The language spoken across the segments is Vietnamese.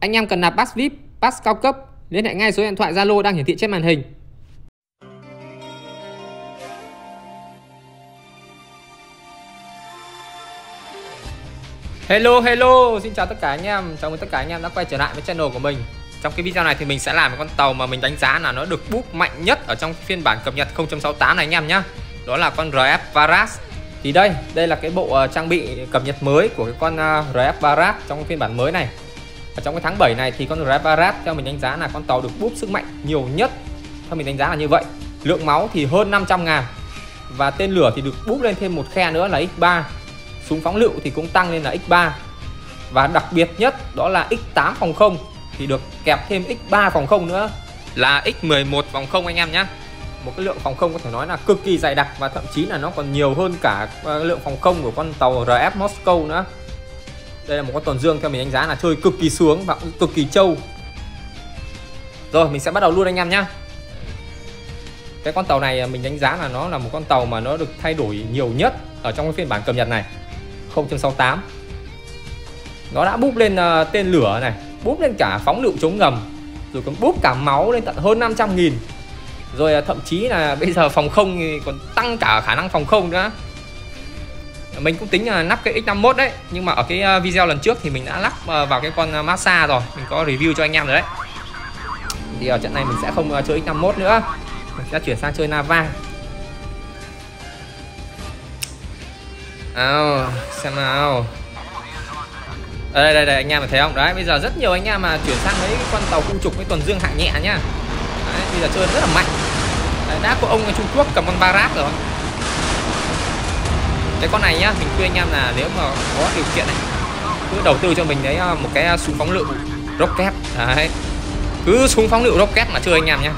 Anh em cần nạp pass VIP, pass cao cấp, liên hệ ngay số điện thoại Zalo đang hiển thị trên màn hình. Hello hello, xin chào tất cả anh em, chào mừng tất cả anh em đã quay trở lại với channel của mình. Trong cái video này thì mình sẽ làm một con tàu mà mình đánh giá là nó được búp mạnh nhất ở trong phiên bản cập nhật 0.68 này anh em nhé. Đó là con RF Varas. Thì đây, đây là cái bộ ờ, trang bị cập nhật mới của cái con ờ, RF Varas trong phiên bản mới này. Ở trong cái tháng 7 này thì con RF theo mình đánh giá là con tàu được búp sức mạnh nhiều nhất. Theo mình đánh giá là như vậy. Lượng máu thì hơn 500 ngàn. Và tên lửa thì được búp lên thêm một khe nữa là X3 súng phóng lựu thì cũng tăng lên là X3 và đặc biệt nhất đó là X8 phòng không thì được kẹp thêm X3 phòng không nữa. Là X11 phòng không anh em nhé. Một cái lượng phòng không có thể nói là cực kỳ dày đặc và thậm chí là nó còn nhiều hơn cả ờ, lượng phòng không của con tàu RF Moscow nữa đây là một con tuần dương theo mình đánh giá là chơi cực kỳ sướng và cũng cực kỳ trâu. Rồi mình sẽ bắt đầu luôn anh em nhé cái con tàu này à, mình đánh giá là nó là một con tàu mà nó được thay đổi nhiều nhất ở trong cái phiên bản cập nhật này. 0.68 nó đã búp lên uh, tên lửa này búp lên cả phóng lựu chống ngầm rồi còn búp cả máu lên tận hơn 500 nghìn. Rồi uh, thậm chí là bây giờ phòng không thì còn tăng cả khả năng phòng không nữa mình cũng tính là lắp cái X51 đấy nhưng mà ở cái à, video lần trước thì mình đã lắp à, vào cái con à, massage rồi. Mình có review cho anh em rồi đấy. Thì ở trận này mình sẽ không chơi X51 nữa. Mình sẽ chuyển sang chơi Nava. Nào xem nào. Đây đây đây anh em thấy không? Đấy bây giờ rất nhiều anh em mà chuyển sang mấy con tàu cung trục với tuần dương hạng nhẹ nhá. Đấy, bây giờ chơi rất là mạnh. Đấy, đã có ông ở Trung Quốc cầm con Barat rồi cái con này nhá mình khuyên anh em là nếu mà có điều kiện này cứ đầu tư cho mình đấy à, một cái à, súng phóng lựu rocket. Đấy. Cứ súng phóng lựu rocket mà chơi anh em nhá.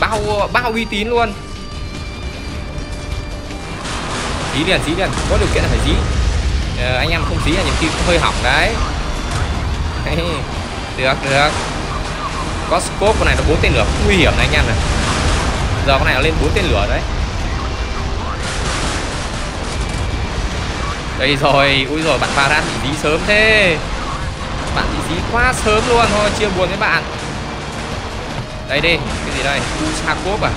Bao bao uy tín luôn. Dí liền dí liền có điều kiện là phải dí. Ờ, anh em không dí là nhiều khi cũng hơi hỏng đấy. Được được. Có scope con này nó bốn tên lửa nguy hiểm này anh em này. Giờ con này nó lên bốn tên lửa đấy. Đây rồi, ui rồi, bạn Baran bị dí sớm thế. Bạn bị dí quá sớm luôn, thôi, chia buồn với bạn. Đây đi, cái gì đây? Usakov à?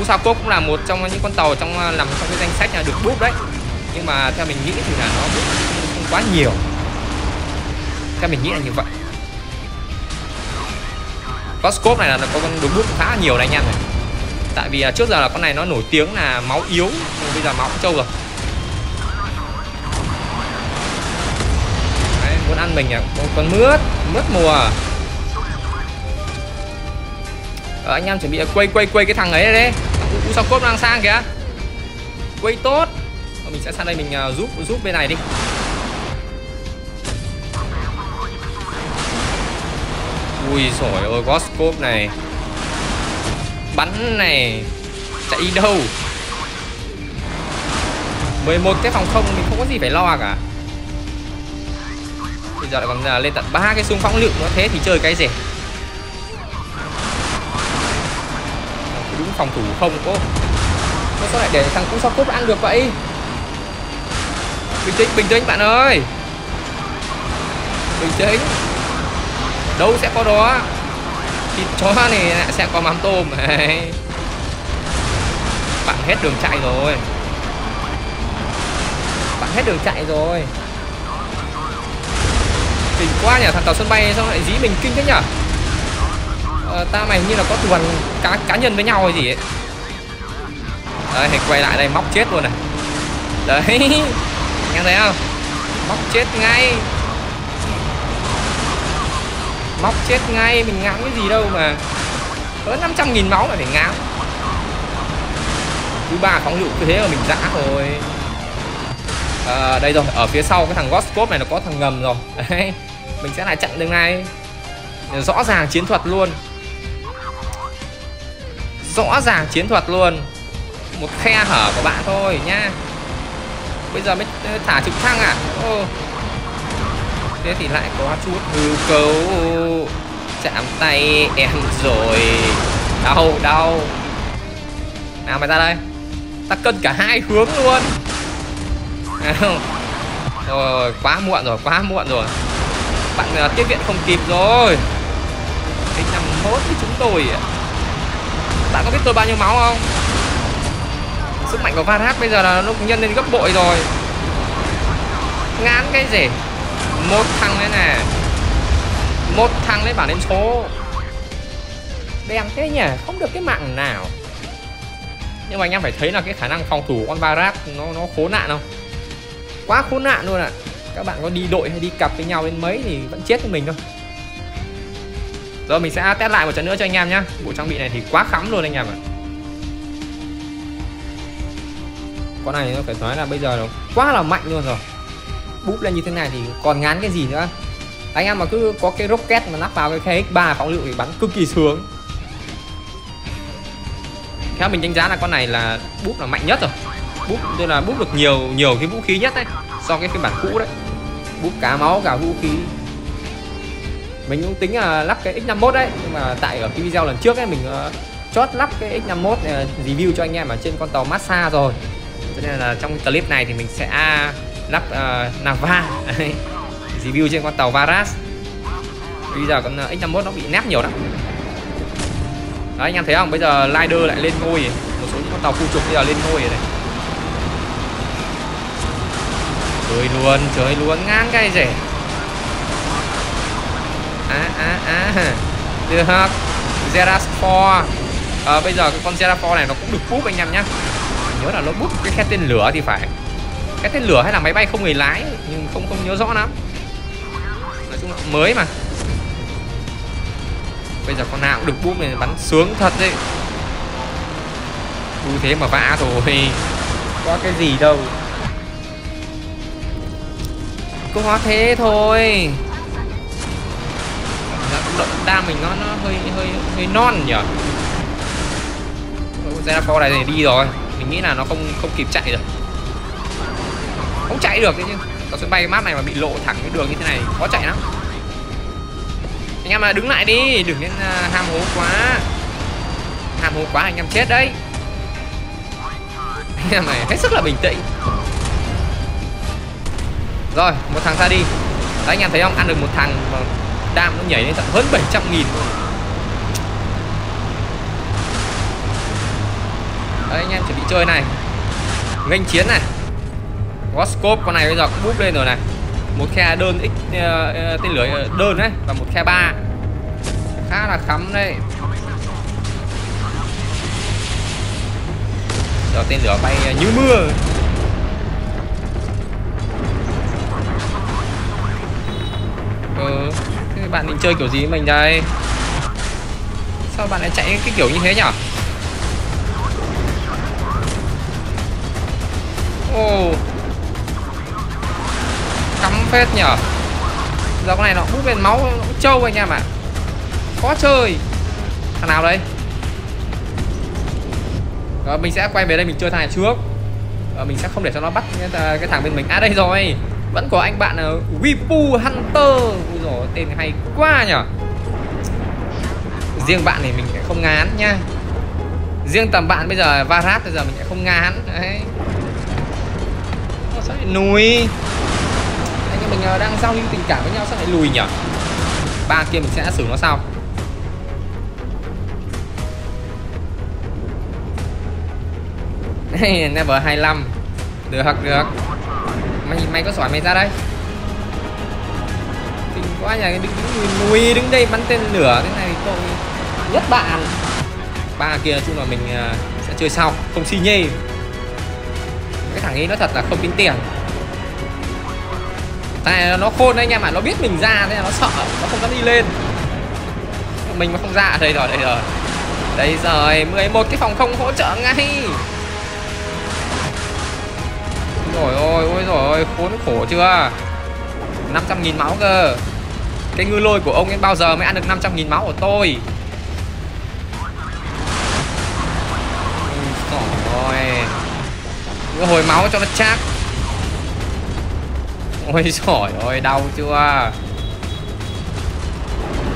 Usakov cũng là một trong những con tàu trong à, nằm trong cái danh sách là được búp đấy. Nhưng mà theo mình nghĩ thì là nó búp không quá nhiều. Theo mình nghĩ là như vậy. Coscop này là có con được búp khá nhiều đấy anh em này. Tại vì à, trước giờ là con này nó nổi tiếng là máu yếu nhưng bây giờ máu cũng trâu rồi. Ăn mình Một con mướt mướt mùa. Ờ, anh em chuẩn bị quay quay quay cái thằng ấy đây đấy. U sao cốt đang sang kìa. Quay tốt. Ờ, mình sẽ sang đây mình uh, giúp giúp bên này đi. Ui rồi ôi có scope này. Bắn này. Chạy đi đâu? 11 cái phòng không mình không có gì phải lo cả bây giờ lại còn uh, lên tận ba cái xung phóng lựu nữa thế thì chơi cái gì? Đúng phòng thủ không cô Nó sao lại để thằng cú sao cúp ăn được vậy. Bình tĩnh, bình tĩnh bạn ơi. Bình tĩnh. Đâu sẽ có đó. Thịt chó này sẽ có mắm tôm này Bạn hết đường chạy rồi. Bạn hết đường chạy rồi. Kinh quá nhỉ, thằng tàu sân bay sao lại dí mình kinh thế nhỉ? Ờ, ta mày như là có thù hằn cá cá nhân với nhau hay gì ấy. Đấy quay lại đây móc chết luôn này. Đấy nghe thấy không? Móc chết ngay. Móc chết ngay mình ngáo cái gì đâu mà. Hơn 500 nghìn máu mà phải ngáo thứ ba phóng lựu cứ thế mà mình dã rồi à, ờ, đây rồi ở phía sau cái thằng ghost cop này nó có thằng ngầm rồi. Đấy mình sẽ lại chặn đường này. Rõ ràng chiến thuật luôn. Rõ ràng chiến thuật luôn. Một khe hở của bạn thôi nhá. Bây giờ mới thả trực thăng à? Ô. Thế thì lại có chút hư cấu. Chạm tay em rồi. Đau đau. Nào mày ra đây. Ta cân cả hai hướng luôn. Rồi, quá muộn rồi, quá muộn rồi bạn uh, tiếp viện không kịp rồi. Anh nằm mốt với chúng tôi Bạn có biết tôi bao nhiêu máu không? Sức mạnh của Varhat bây giờ là nó nhân lên gấp bội rồi. Ngán cái gì? Một thằng đấy nè. Một thằng đấy bản đến số. Đen thế nhỉ? Không được cái mạng nào. Nhưng mà anh em phải thấy là cái khả năng phòng thủ con Varhat Nó nó khốn nạn không? Quá khốn nạn luôn ạ. à các bạn có đi đội hay đi cặp với nhau đến mấy thì vẫn chết với mình thôi. Rồi, mình sẽ test lại một trận nữa cho anh em nhé bộ trang bị này thì quá khắm luôn anh em ạ. Con này nó phải nói là bây giờ nó quá là mạnh luôn rồi. Búp lên như thế này thì còn ngán cái gì nữa? Anh em mà cứ có cái rocket mà nắp vào cái KX3 phóng lựu thì bắn cực kỳ sướng. Theo mình đánh giá là con này là búp là mạnh nhất rồi. Búp, tức là búp được nhiều nhiều cái vũ khí nhất đấy, so cái phiên bản cũ đấy búp cá máu cả vũ khí mình cũng tính là lắp cái X51 đấy nhưng mà tại ở cái video lần trước ấy mình ờ, uh, chót lắp cái X51 uh, ờ, review cho anh em ở trên con tàu massage rồi. Cho nên là trong clip này thì mình sẽ à, lắp uh, Nava. Review trên con tàu Varas. Bây giờ con X51 nó bị nép nhiều lắm. Đấy anh em thấy không? Bây giờ Lider lại lên ngôi. Một số những con tàu khu trục bây giờ lên ngôi rồi này. Chơi luôn chơi luôn ngang cái gì á á á được Zerafor à, ờ, bây giờ cái con Zerafor này nó cũng được búp anh em nhá. Nhớ là nó búp cái khe tên lửa thì phải. Cái tên lửa hay là máy bay không người lái nhưng không không nhớ rõ lắm. Nói chung là mới mà. Bây giờ con nào cũng được búp này bắn sướng thật đấy. Đu thế mà vã rồi. Có cái gì đâu có thế thôi. Dạ, Động đam mình nó nó hơi hơi hơi non nhỉ? Zenapho này thì đi rồi. Mình nghĩ là nó không không kịp chạy rồi không chạy được thế chứ. Tàu sân bay map này mà bị lộ thẳng cái đường như thế này, khó chạy lắm. Anh em mà đứng lại đi, đừng nên à, ham hố quá. Ham hố quá, anh em chết đấy. Anh em này hết sức là bình tĩnh rồi một thằng ra đi. Đấy anh em thấy không? Ăn được một thằng mà đam nó nhảy lên tận hơn 700 nghìn. Đấy anh em chuẩn bị chơi này. Nghênh chiến này. Có scope con này bây giờ cũng búp lên rồi này. Một khe đơn x uh, tên lửa ờ, đơn đấy và một khe ba. Khá là khắm đây giờ tên lửa bay như mưa. Ừ. Thế bạn định chơi kiểu gì với mình đây? Sao bạn lại chạy cái kiểu như thế nhở? Ồ oh. cắm phết nhở? Giờ con này nó hút lên máu nó cũng trâu anh em ạ. À. khó chơi. Thằng nào đây? Rồi mình sẽ quay về đây mình chơi thằng này trước. Rồi mình sẽ không để cho nó bắt cái, cái thằng bên mình. À đây rồi vẫn có anh bạn là Wipu Hunter. Ui dồi, tên hay quá nhở Riêng bạn thì mình sẽ không ngán nha Riêng tầm bạn bây giờ Varat bây giờ mình sẽ không ngán. Đấy. Sao lại lùi. Anh em mình ờ, đang giao lưu tình cảm với nhau sao lại lùi nhở Ba kia mình sẽ xử nó sau. Never 25 Được được mày mày có sỏi mày ra đây. Kinh quá nhà đứng nuôi đứng đây bắn tên lửa, thế này tội. Nhất bạn. Ba kia nói chung là mình à, sẽ chơi sau, không xi nhê. Cái thằng ấy nó thật là không tính tiền. Tại nó khôn đấy anh em ạ, nó biết mình ra nên là nó sợ, nó không dám đi lên. Mình mà không ra, đây rồi đây rồi. Đây rồi 11 cái phòng không hỗ trợ ngay rồi ôi ôi rồi ôi khốn khổ chưa? 500 nghìn máu cơ. Cái ngư lôi của ông ấy bao giờ mới ăn được 500 nghìn máu của tôi? Rồi Cứ hồi máu cho nó chắc. Ôi giỏi ơi, đau chưa?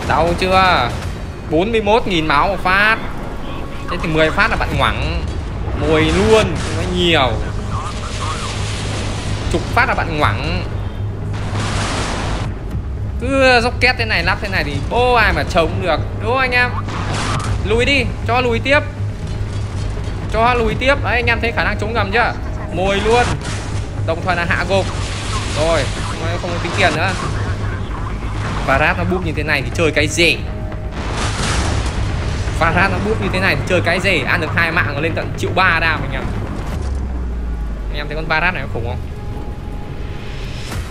Đau chưa? 41.000 máu một phát. Thế thì 10 phát là bạn ngoẳng. Mùi luôn Nó nhiều chục phát là bạn ngoẳng. Cứ uh, két thế này lắp thế này thì bố ai mà chống được đúng không anh em? Lùi đi cho lùi tiếp. Cho lùi tiếp. Đấy anh em thấy khả năng chống ngầm chưa? Mồi luôn. Đồng thời là hạ gục. Rồi không, không tính tiền nữa. Và rát nó búp như thế này thì chơi cái gì? Và rát nó búp như thế này thì chơi cái gì? Ăn được hai mạng lên tận triệu ba đam anh em. Anh em thấy con barat này nó khủng không?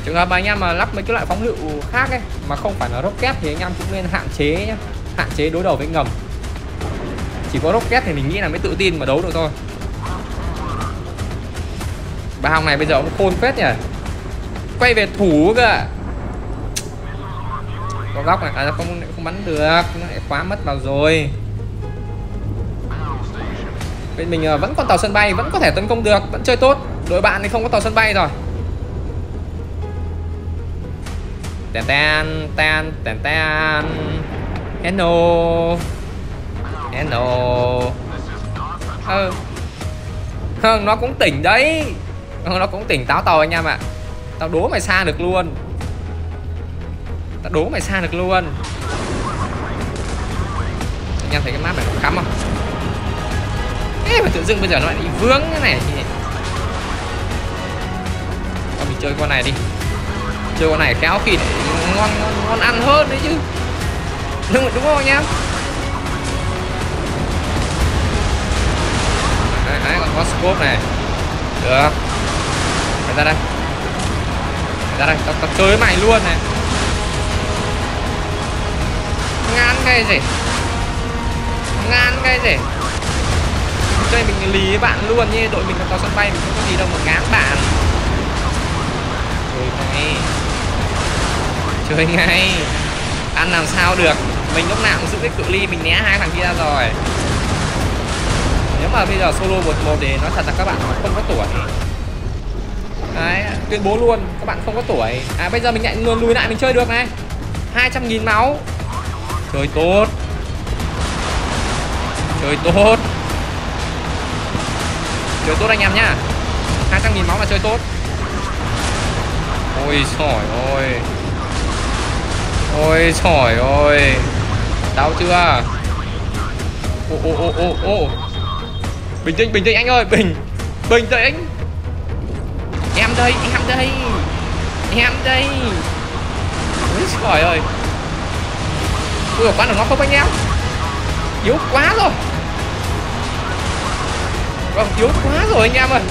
Trường hợp mà anh em mà lắp mấy cái loại phóng lựu khác ấy mà không phải là rocket thì anh em cũng nên hạn chế nhé hạn chế đối đầu với ngầm. Chỉ có rocket thì mình nghĩ là mới tự tin mà đấu được thôi. Bà hồng này bây giờ cũng khôn phết nhỉ. Quay về thủ cơ. Có góc này à, không không bắn được nó lại khóa mất vào rồi. Bên mình à, vẫn còn tàu sân bay vẫn có thể tấn công được vẫn chơi tốt. Đội bạn thì không có tàu sân bay rồi. Tèn tan tan tèn tan. Hello. Hello. Ờ. Ừ. nó cũng tỉnh đấy. Hơn nó cũng tỉnh táo tàu anh em ạ. Tao đố mày xa được luôn. Tao đố mày xa được luôn. Anh em thấy cái map này có khắm không? Ê, mà tự dưng bây giờ nó lại đi vướng cái này. Thì Thôi mình chơi con này đi. Chơi con này khéo khịt. Ngon, ngon, ngon ăn hơn đấy chứ. Đúng, đúng không anh em? Đấy, đấy còn có scope này. Được. Mày ra đây. Mày ra đây, tao, tao chơi với mày luôn này. Ngán cái gì Ngán cái gì chơi mình lì với bạn luôn nhé đội mình có sân bay mình không có gì đâu mà ngán bạn. Rồi này chơi ngay. Ăn làm sao được. Mình lúc nào cũng giữ cái cự ly, mình né hai thằng kia ra rồi. Nếu mà bây giờ solo một một thì nói thật là các bạn không có tuổi. Đấy, tuyên bố luôn, các bạn không có tuổi. À bây giờ mình lại luôn lùi lại, mình chơi được này. 200 nghìn máu. Chơi tốt. Chơi tốt. Chơi tốt anh em nhá. 200 nghìn máu là chơi tốt. Ôi sỏi ôi ôi sỏi ơi. Đau chưa? Ô ô ô ô ô bình tĩnh bình tĩnh anh ơi bình bình tĩnh. Em đây em đây em đây. Ôi sỏi ơi. Ui quá được nó không anh em? Yếu quá rồi. Vâng, yếu quá rồi anh em ơi.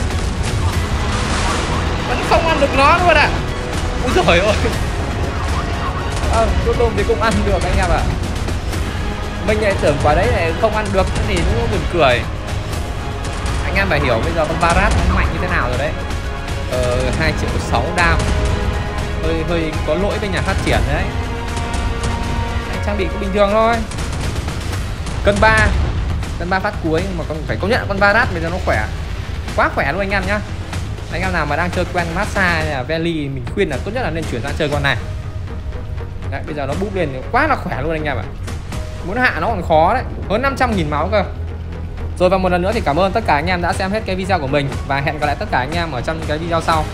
Vẫn không ăn được nó luôn ạ. À. Úi trời ơi à, Cuối cùng thì cũng ăn được anh em ạ. À. Mình lại tưởng quả đấy này không ăn được thì nó buồn cười. Anh em phải hiểu bây giờ con Barat nó mạnh như thế nào rồi đấy. Ờ, 2 triệu 6 đam. Hơi hơi có lỗi với nhà phát triển đấy. Trang bị cũng bình thường thôi. Cân 3 cân ba phát cuối mà con phải công nhận con barat bây giờ nó khỏe. Quá khỏe luôn anh em nhá. Anh em nào mà đang chơi quen massage là Valley mình khuyên là tốt nhất là nên chuyển sang chơi con này đấy, bây giờ nó búp lên quá là khỏe luôn anh em ạ. Muốn hạ nó còn khó đấy. Hơn 500 nghìn máu cơ. Rồi và một lần nữa thì cảm ơn tất cả anh em đã xem hết cái video của mình. Và hẹn gặp lại tất cả anh em ở trong cái video sau.